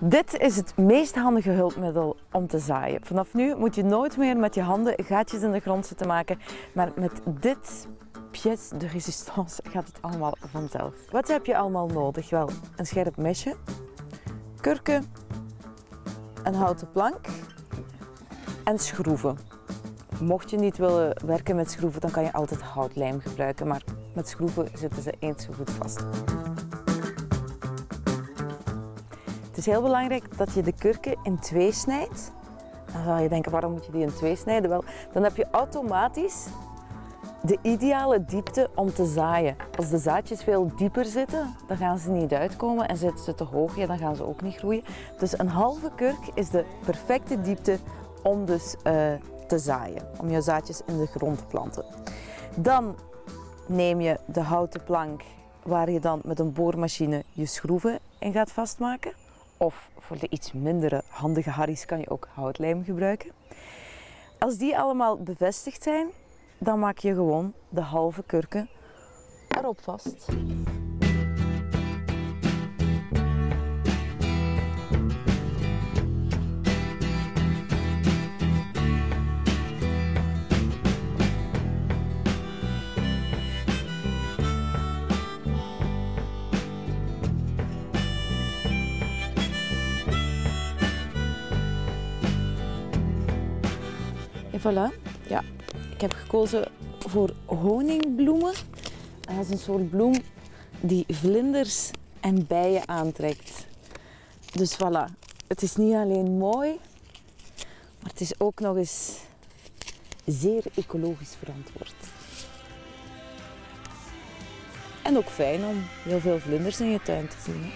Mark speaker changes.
Speaker 1: Dit is het meest handige hulpmiddel om te zaaien. Vanaf nu moet je nooit meer met je handen gaatjes in de grond zitten maken, maar met dit pièce de résistance gaat het allemaal vanzelf. Wat heb je allemaal nodig? Wel, een scherp mesje, kurken, een houten plank en schroeven. Mocht je niet willen werken met schroeven, dan kan je altijd houtlijm gebruiken, maar met schroeven zitten ze eens zo goed vast. Is heel belangrijk dat je de kurken in twee snijdt. Dan zal je denken, waarom moet je die in twee snijden? Wel, dan heb je automatisch de ideale diepte om te zaaien. Als de zaadjes veel dieper zitten, dan gaan ze niet uitkomen. En zitten ze te hoog, dan gaan ze ook niet groeien. Dus een halve kurk is de perfecte diepte om dus uh, te zaaien. Om je zaadjes in de grond te planten. Dan neem je de houten plank waar je dan met een boormachine je schroeven in gaat vastmaken. Of voor de iets mindere handige harries kan je ook houtlijm gebruiken. Als die allemaal bevestigd zijn, dan maak je gewoon de halve kurken erop vast. En voilà, ja. Ik heb gekozen voor honingbloemen. Dat is een soort bloem die vlinders en bijen aantrekt. Dus voilà, het is niet alleen mooi, maar het is ook nog eens zeer ecologisch verantwoord. En ook fijn om heel veel vlinders in je tuin te zien.